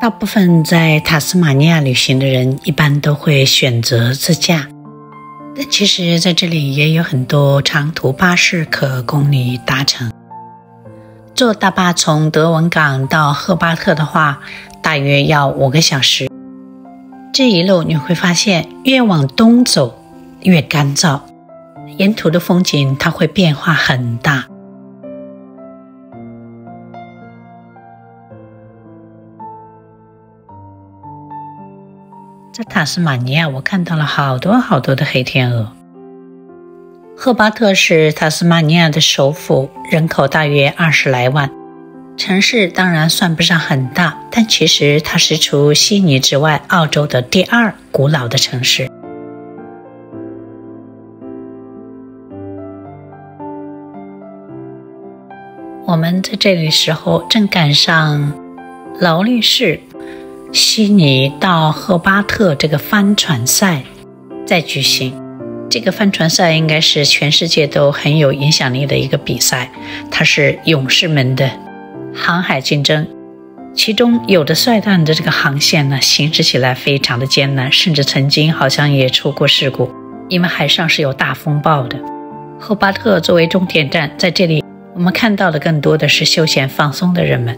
大部分在塔斯马尼亚旅行的人一般都会选择自驾，但其实在这里也有很多长途巴士可供你搭乘。坐大巴从德文港到赫巴特的话，大约要五个小时。这一路你会发现，越往东走越干燥，沿途的风景它会变化很大。在塔斯马尼亚，我看到了好多好多的黑天鹅。赫巴特是塔斯马尼亚的首府，人口大约二十来万。城市当然算不上很大，但其实它是除悉尼之外，澳洲的第二古老的城市。我们在这里时候正赶上劳力士。悉尼到赫巴特这个帆船赛在举行，这个帆船赛应该是全世界都很有影响力的一个比赛。它是勇士们的航海竞争，其中有的赛段的这个航线呢，行驶起来非常的艰难，甚至曾经好像也出过事故，因为海上是有大风暴的。赫巴特作为终点站，在这里我们看到的更多的是休闲放松的人们。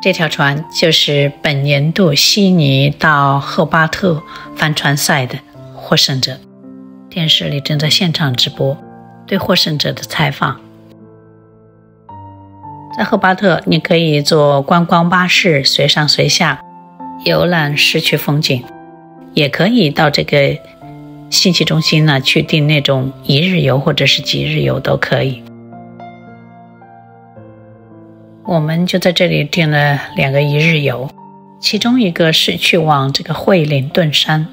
这条船就是本年度悉尼到赫巴特帆船赛的获胜者。电视里正在现场直播对获胜者的采访。在赫巴特，你可以坐观光巴士随上随下，游览市区风景。也可以到这个信息中心呢去订那种一日游或者是几日游都可以。我们就在这里订了两个一日游，其中一个是去往这个惠灵顿山。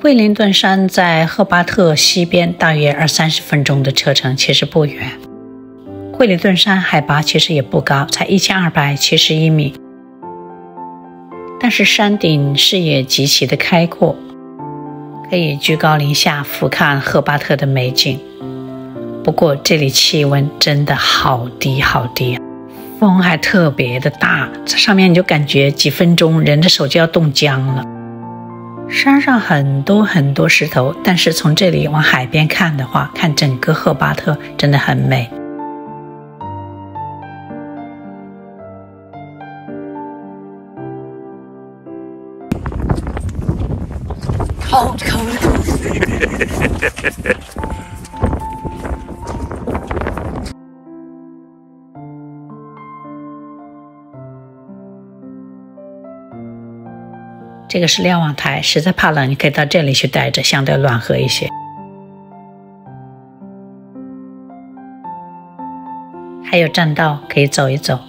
惠灵顿山在赫巴特西边，大约二三十分钟的车程，其实不远。惠灵顿山海拔其实也不高，才一千二百七十一米，但是山顶视野极其的开阔，可以居高临下俯瞰赫巴特的美景。不过这里气温真的好低好低啊，风还特别的大，在上面你就感觉几分钟人的手就要冻僵了。山上很多很多石头，但是从这里往海边看的话，看整个赫巴特真的很美。Cold, cold, 这个是瞭望台，实在怕冷，你可以到这里去待着，相对暖和一些。还有栈道可以走一走。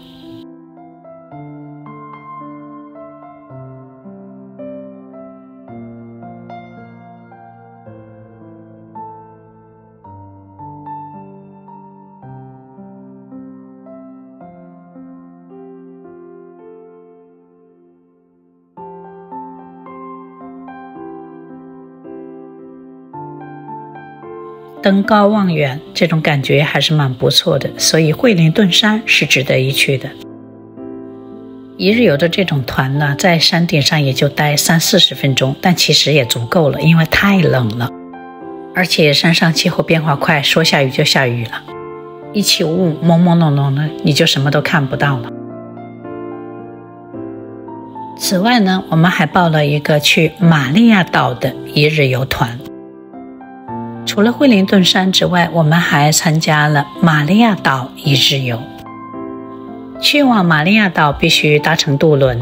登高望远，这种感觉还是蛮不错的，所以惠灵顿山是值得一去的。一日游的这种团呢，在山顶上也就待三四十分钟，但其实也足够了，因为太冷了，而且山上气候变化快，说下雨就下雨了，一起雾蒙朦胧胧的，你就什么都看不到了。此外呢，我们还报了一个去玛利亚岛的一日游团。除了惠灵顿山之外，我们还参加了玛利亚岛一日游。去往玛利亚岛必须搭乘渡轮，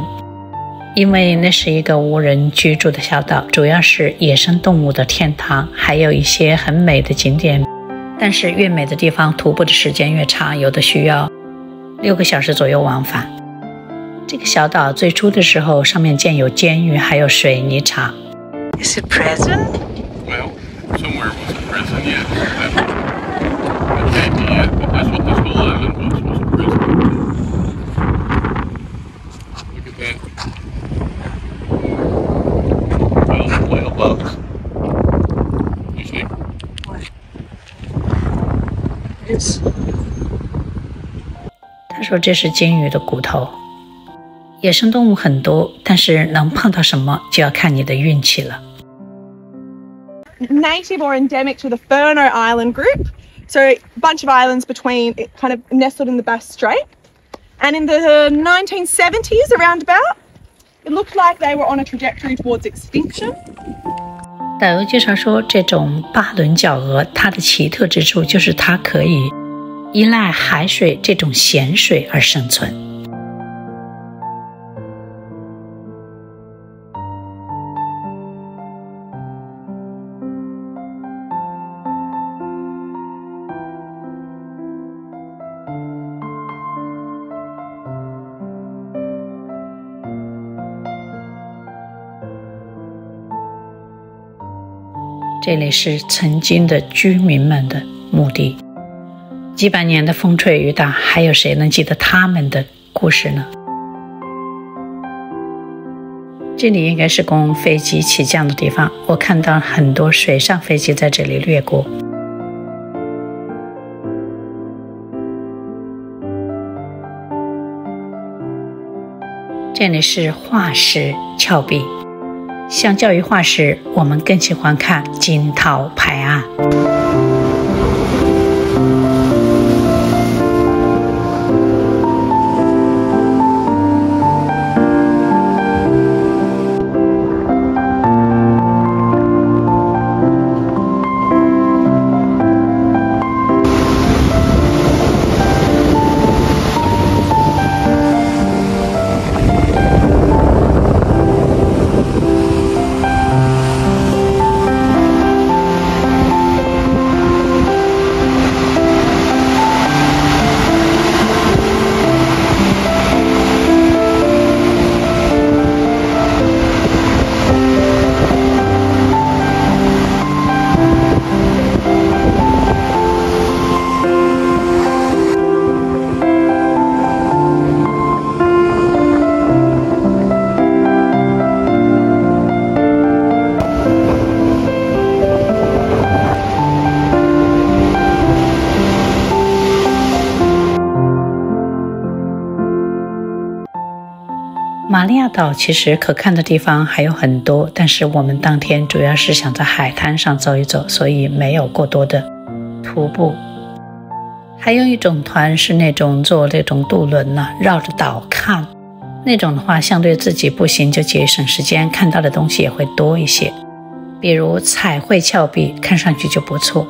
因为那是一个无人居住的小岛，主要是野生动物的天堂，还有一些很美的景点。但是越美的地方，徒步的时间越长，有的需要六个小时左右往返。这个小岛最初的时候，上面建有监狱，还有水泥厂。Is it prison? Well, somewhere was. 他说：“这是鲸鱼的骨头。野生动物很多，但是能碰到什么就要看你的运气了。” Native or endemic to the Furno Island group, so a bunch of islands between, kind of nestled in the Bass Strait. And in the 1970s, around about, it looked like they were on a trajectory towards extinction. 导游介绍说，这种巴伦角蛾它的奇特之处就是它可以依赖海水这种咸水而生存。 这里是曾经的居民们的墓地，几百年的风吹雨打，还有谁能记得他们的故事呢？这里应该是供飞机起降的地方，我看到很多水上飞机在这里掠过。这里是化石峭壁。相较于化石，我们更喜欢看惊涛拍岸。岛其实可看的地方还有很多，但是我们当天主要是想在海滩上走一走，所以没有过多的徒步。还有一种团是那种坐那种渡轮呢，绕着岛看，那种的话相对自己步行就节省时间，看到的东西也会多一些，比如彩绘峭壁，看上去就不错。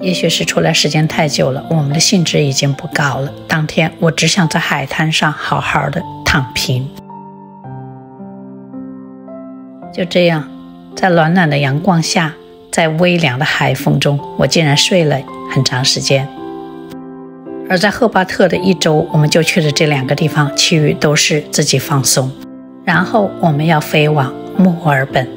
也许是出来时间太久了，我们的兴致已经不高了。当天我只想在海滩上好好的躺平。就这样，在暖暖的阳光下，在微凉的海风中，我竟然睡了很长时间。而在赫巴特的一周，我们就去了这两个地方，其余都是自己放松。然后我们要飞往墨尔本。